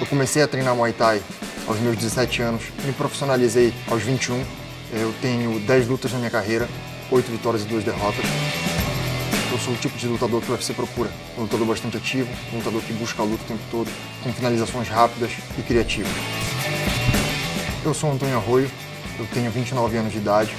Eu comecei a treinar Muay Thai aos meus 17 anos, me profissionalizei aos 21. Eu tenho 10 lutas na minha carreira, 8 vitórias e 2 derrotas. Eu sou o tipo de lutador que o UFC procura. Um lutador bastante ativo, um lutador que busca a luta o tempo todo, com finalizações rápidas e criativas. Eu sou Antônio Arroio, eu tenho 29 anos de idade,